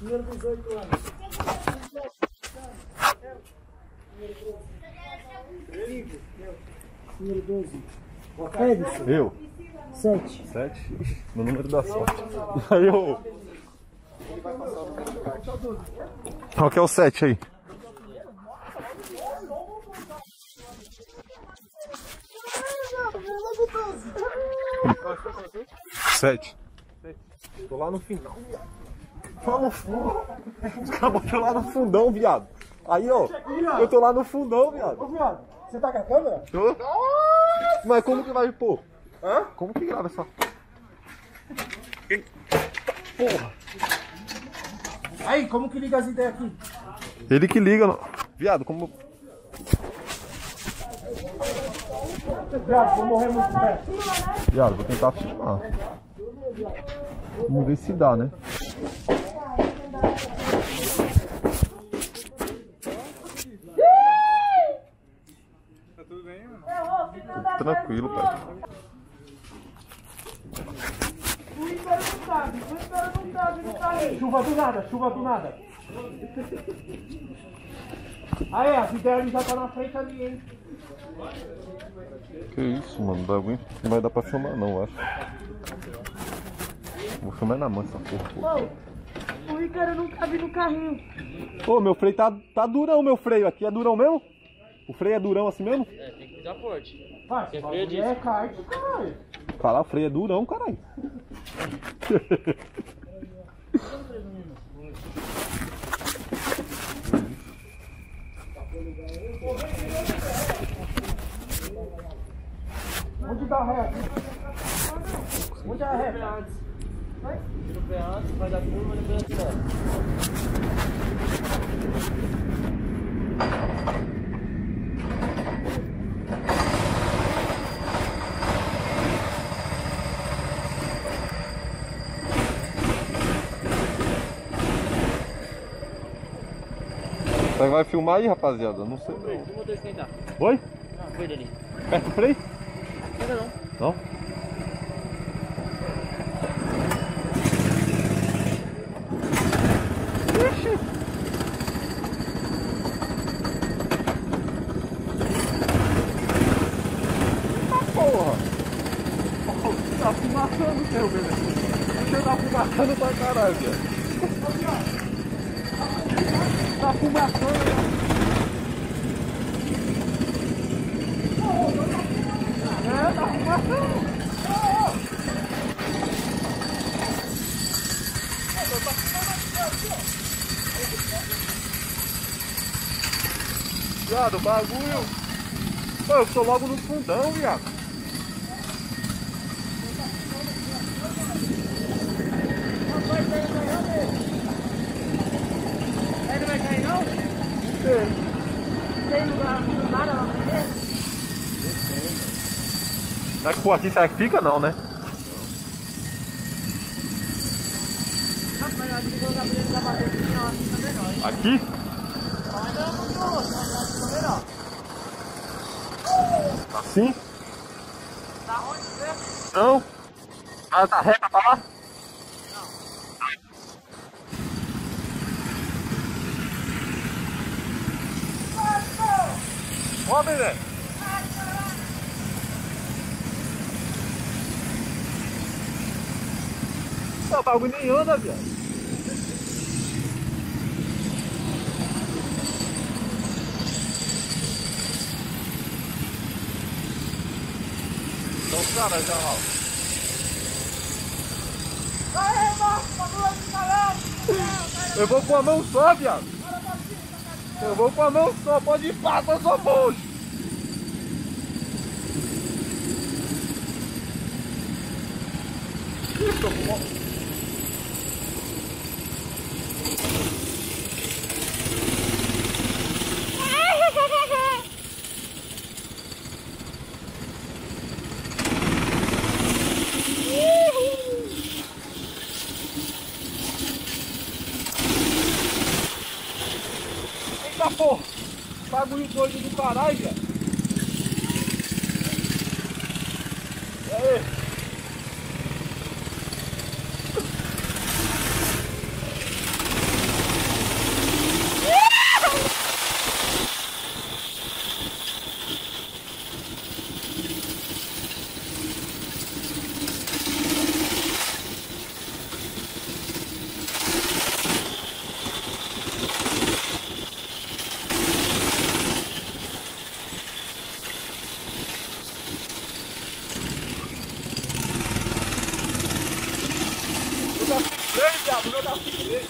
Número 18 anos. Número 12. Edson. Eu. 7. Sete. Ixi, No número da sorte. Aí eu. Qual que é o sete aí? Sete. Tô lá no final. Lá no fundo. Acabou de lá no fundão, viado. Aí, ó. Eu tô lá no fundão, viado. Ô, viado, você tá com a câmera? Tô. Mas como que vai pôr? Hã? Como que grava essa? Porra. Aí, como que liga as ideias aqui? Ele que liga, não. Viado, como. Viado, vou morrer muito perto. Viado, vou tentar filmar. Vamos ver se dá, né? Tranquilo, pai. Chuva do nada, chuva do nada. Aí, as ideias já tá na frente ali, hein? Que isso, mano. Dá alguém- Não vai dar pra filmar, não, eu acho. Vou filmar na mão essa porra. O Ícaro não cabe no carrinho. Ô, meu freio tá, tá durão, meu freio aqui. É durão mesmo? O freio é durão assim mesmo? É, tem que pisar forte. Quer bagulho freio é disso? kart, caralho. O freio é durão, caralho. Onde dá ré aqui? Onde é a ré? Faz a curva. Você vai filmar aí, rapaziada? Não sei. Oi? Não, foi dali. Perto do freio? Ainda não. Não? Ixi! Ah, porra! Tá fumaçando o seu, bebê. Você tá fumaçando pra caralho, viado. Tá fumaçando, É, tá fumaçando. Viado, o bagulho. Pô, eu tô logo no fundão, viado. Ele vai cair não? Tem lugar, nada lá pra ver? Que for aqui, será que fica? Não, né? Aqui, assim tá não. Assim? Onde? Não. Ah, tá reta pra lá? Ó, bebê. Não, bagulho nem anda, viado. Então, cara, já, ó. Eu vou com a mão só, viado. Eu vou com a mão só, pode ir passa sua mão. Eita Yeah.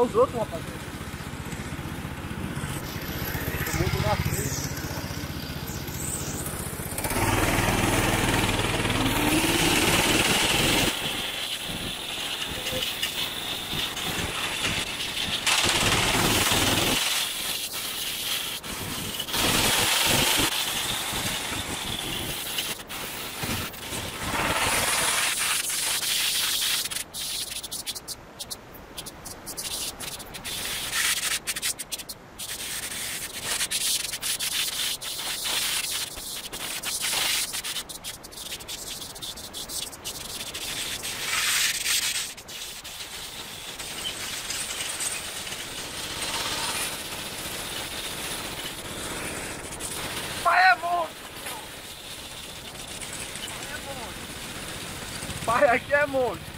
Os outros, rapaziada. Tô muito na frente. Pai é monstro! Pai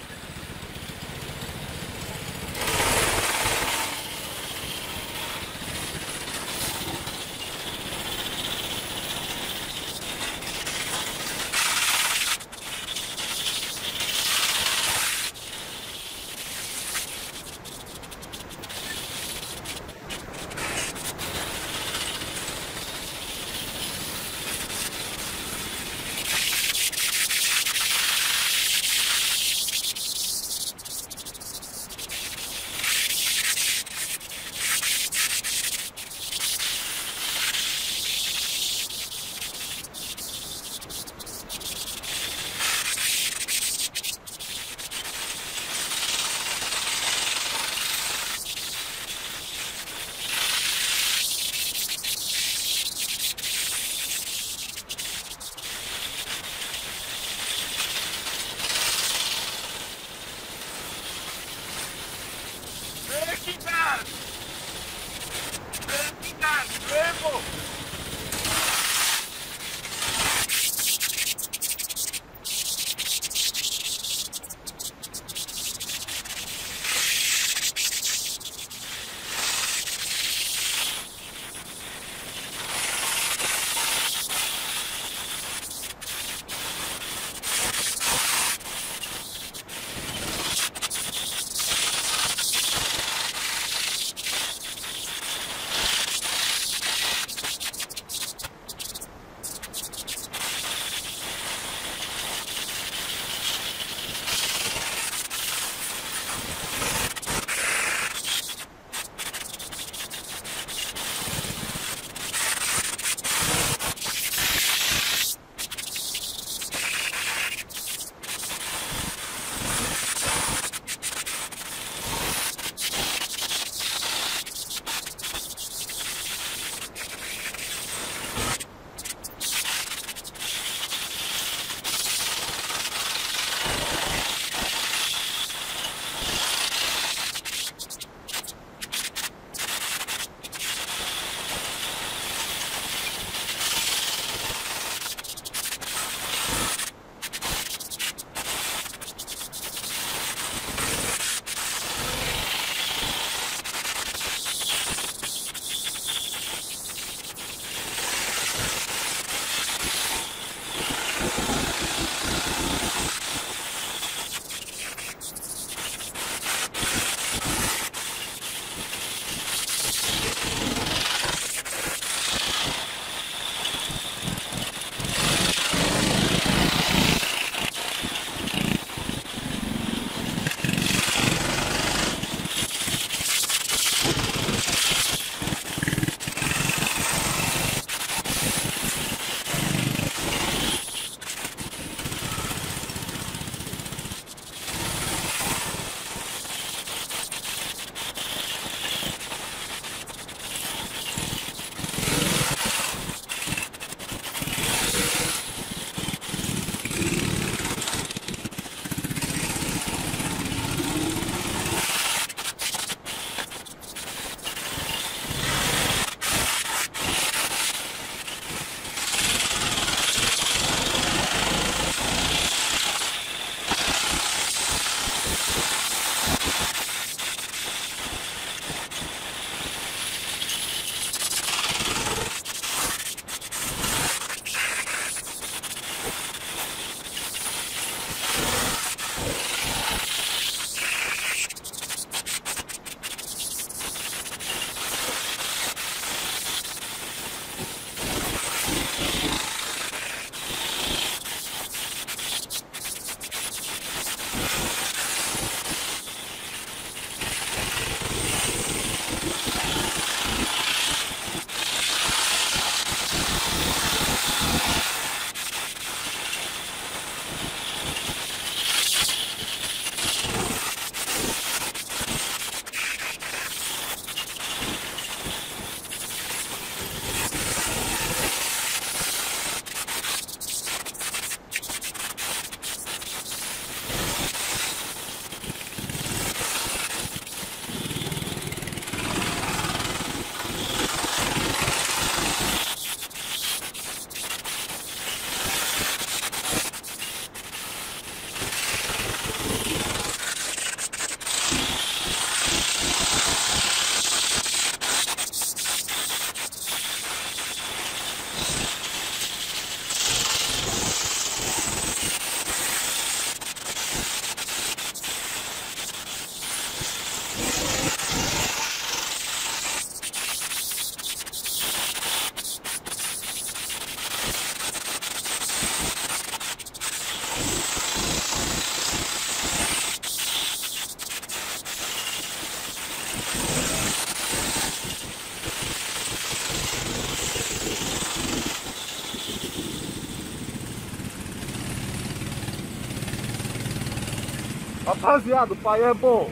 Rapaziada, o pai é bom.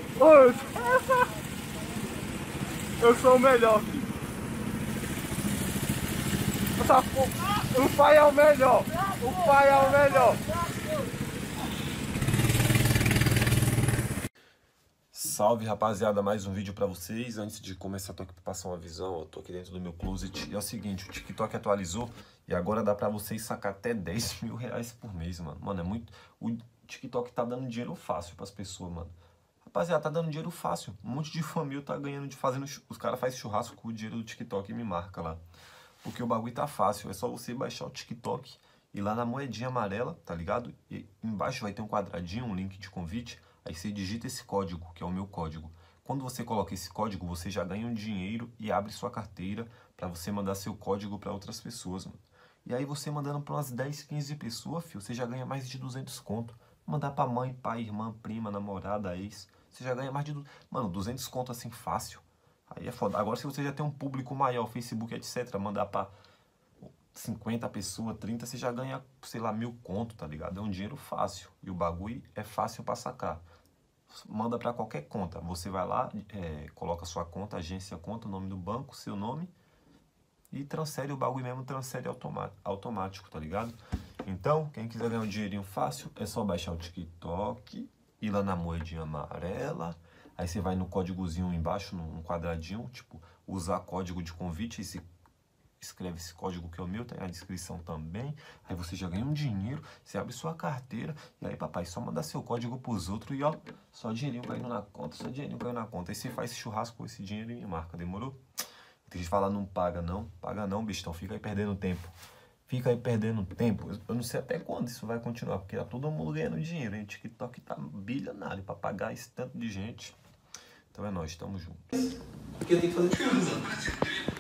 Eu sou o melhor, O pai é o melhor. O pai é o melhor. Salve rapaziada, mais um vídeo pra vocês. Antes de começar, tô aqui pra passar uma visão. Eu tô aqui dentro do meu closet. E é o seguinte: o TikTok atualizou e agora dá pra vocês sacar até 10 mil reais por mês, mano. Mano, é muito. O TikTok tá dando dinheiro fácil pras pessoas, mano. Rapaziada, tá dando dinheiro fácil. Um monte de família tá ganhando de fazendo. Os caras fazem churrasco com o dinheiro do TikTok e me marca lá. Porque o bagulho tá fácil. É só você baixar o TikTok e lá na moedinha amarela, tá ligado? E embaixo vai ter um quadradinho, um link de convite. Aí você digita esse código, que é o meu código. Quando você coloca esse código, você já ganha um dinheiro e abre sua carteira pra você mandar seu código pra outras pessoas, mano. E aí você mandando pra umas 10, 15 pessoas, fio, você já ganha mais de 200 conto. Mandar pra mãe, pai, irmã, prima, namorada, ex, você já ganha mais de... Mano, 200 conto assim fácil. Aí é foda. Agora se você já tem um público maior, Facebook, etc, mandar pra 50 pessoas, 30, você já ganha, sei lá, mil conto, tá ligado? É um dinheiro fácil. E o bagulho é fácil pra sacar. Manda pra qualquer conta. Você vai lá, é, coloca sua conta, agência, conta, nome do banco, seu nome e transfere o bagulho mesmo, transfere automático, tá ligado? Então, quem quiser ganhar um dinheirinho fácil, é só baixar o TikTok, ir lá na moedinha amarela, aí você vai no códigozinho embaixo, num quadradinho, tipo, usar código de convite, aí você escreve esse código que é o meu, tem a descrição também, aí você já ganha um dinheiro, você abre sua carteira, e aí papai, só mandar seu código pros outros e ó, só dinheirinho caindo na conta, só dinheirinho caindo na conta, aí você faz churrasco com esse dinheiro e marca, demorou? Tem gente que fala, não paga não, paga não, bestão, fica aí perdendo tempo. Fica aí perdendo tempo. Eu- não sei até quando isso vai continuar, porque tá todo mundo ganhando dinheiro, hein? O TikTok tá bilionário pra pagar esse tanto de gente. Então é nóis, tamo junto. Porque eu tenho que fazer tudo.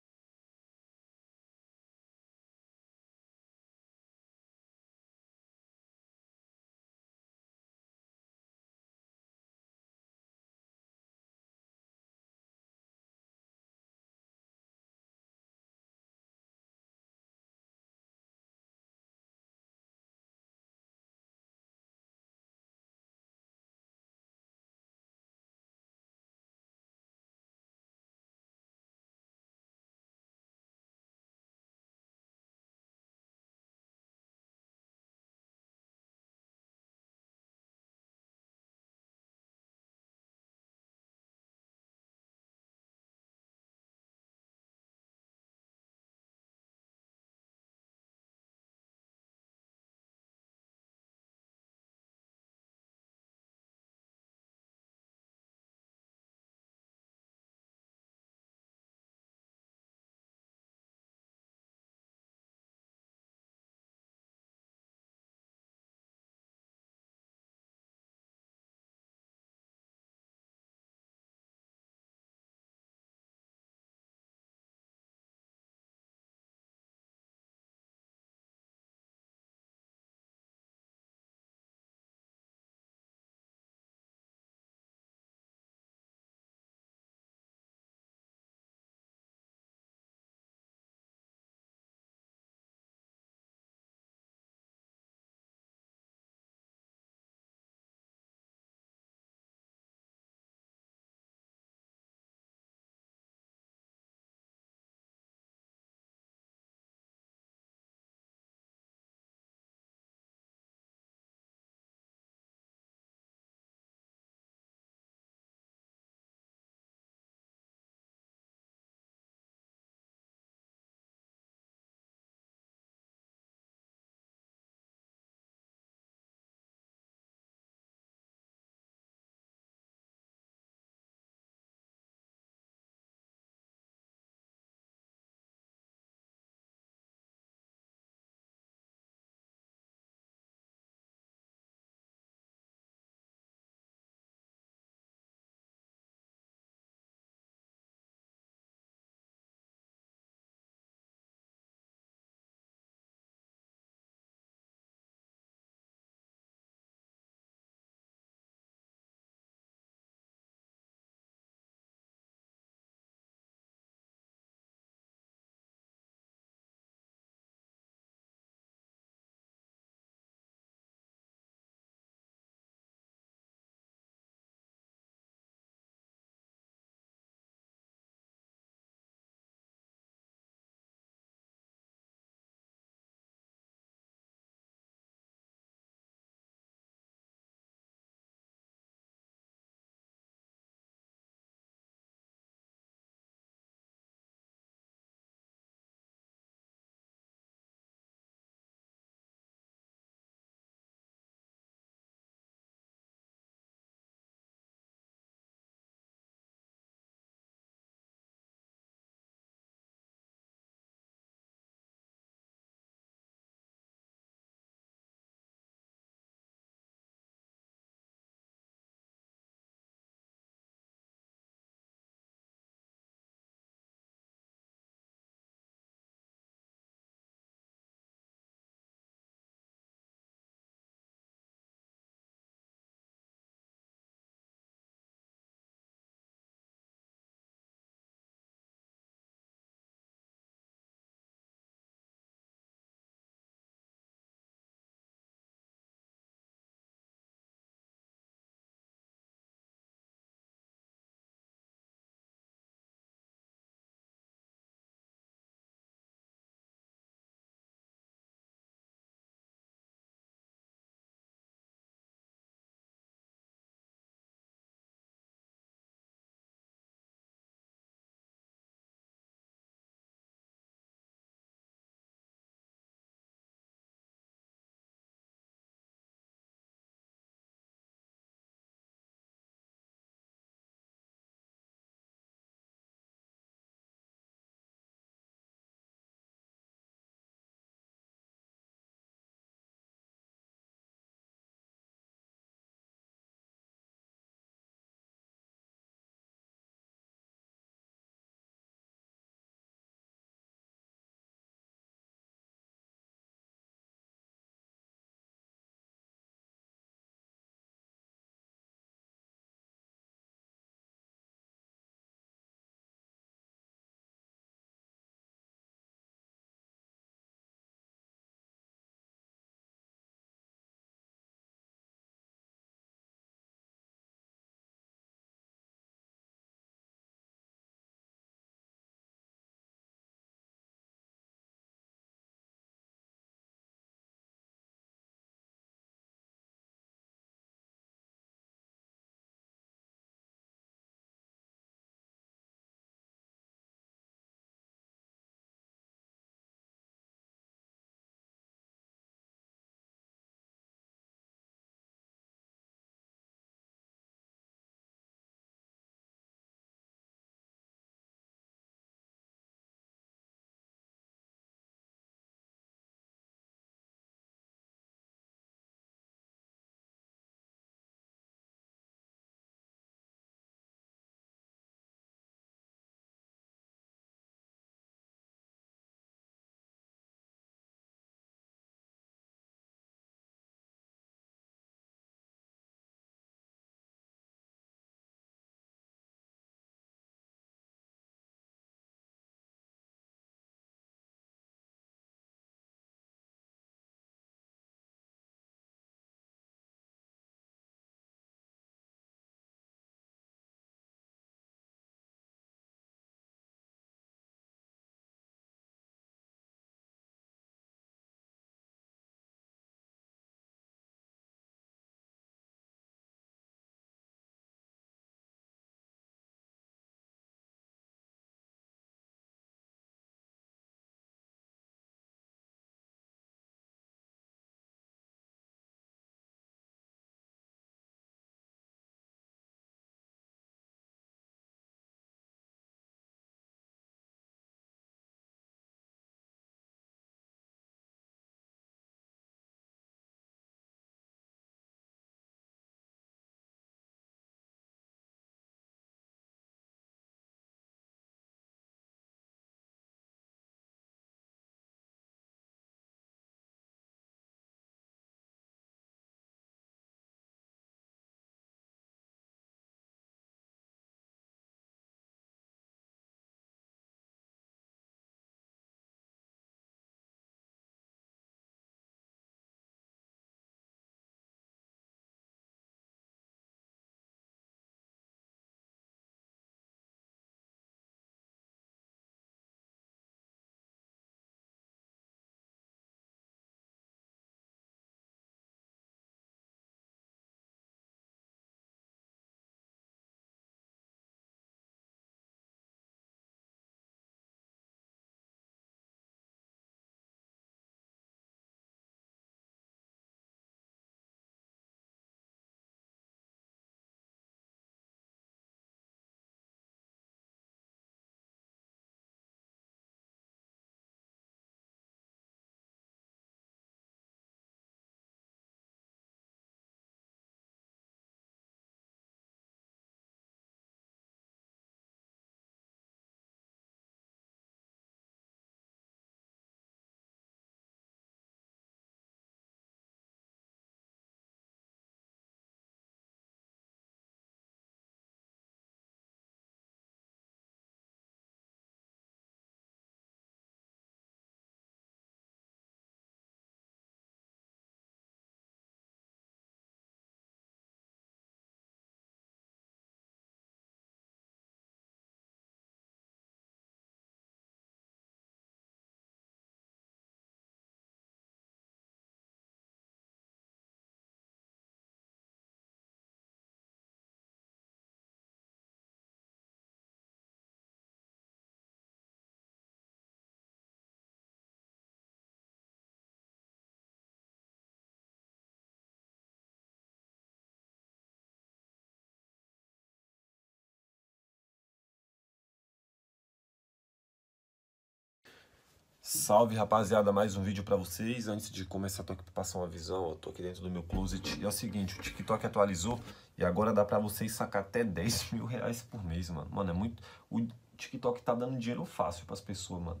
Salve rapaziada, mais um vídeo pra vocês. Antes de começar, tô aqui pra passar uma visão. Eu tô aqui dentro do meu closet. E é o seguinte: o TikTok atualizou e agora dá pra vocês sacar até 10 mil reais por mês, mano. Mano, é muito. O TikTok tá dando dinheiro fácil pras pessoas, mano.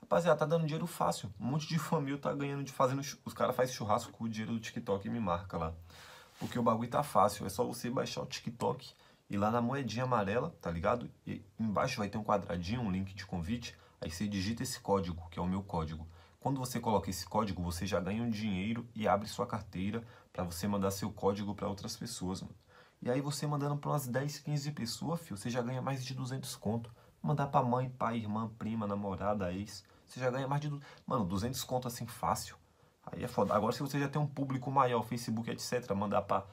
Rapaziada, tá dando dinheiro fácil. Um monte de família tá ganhando de fazendo. Os caras fazem churrasco com o dinheiro do TikTok e me marca lá. Porque o bagulho tá fácil. É só você baixar o TikTok e lá na moedinha amarela, tá ligado? E embaixo vai ter um quadradinho, um link de convite. Aí você digita esse código, que é o meu código. Quando você coloca esse código, você já ganha um dinheiro e abre sua carteira para você mandar seu código para outras pessoas, mano. E aí você mandando para umas 10, 15 pessoas, filho, você já ganha mais de 200 conto. Mandar para mãe, pai, irmã, prima, namorada, ex, você já ganha mais de... Mano, 200 conto assim fácil. Aí é foda. Agora se você já tem um público maior, Facebook, etc, mandar para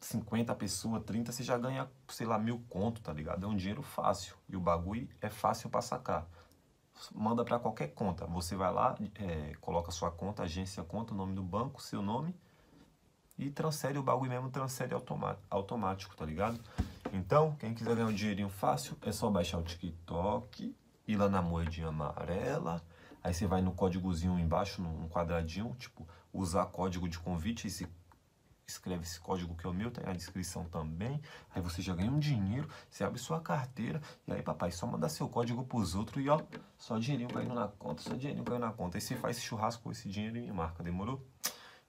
50 pessoas, 30, você já ganha, sei lá, mil conto, tá ligado? É um dinheiro fácil. E o bagulho é fácil para sacar. Manda para qualquer conta. Você vai lá, é, coloca sua conta, agência, conta, nome do banco, seu nome e transfere o bagulho mesmo, transfere automático, tá ligado? Então, quem quiser ganhar um dinheirinho fácil, é só baixar o TikTok, ir lá na moedinha amarela, aí você vai no códigozinho embaixo, num quadradinho, tipo, usar código de convite, esse escreve esse código que é o meu, tem a descrição também. Aí você já ganha um dinheiro, você abre sua carteira, e aí, papai, só mandar seu código pros outros e ó, só dinheirinho caindo na conta, só dinheirinho caindo na conta. Aí você faz churrasco com esse dinheiro e marca, demorou?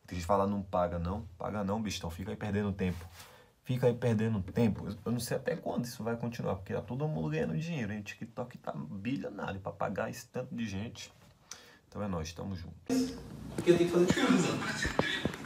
Tem gente falar, não paga não, paga não, bistão, fica aí perdendo tempo. Fica aí perdendo tempo. Eu não sei até quando isso vai continuar, porque tá todo mundo ganhando dinheiro, hein? O TikTok tá bilionário pra pagar esse tanto de gente. Então é nós, tamo juntos. Porque tenho que fazer